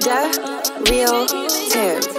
The Real Tune.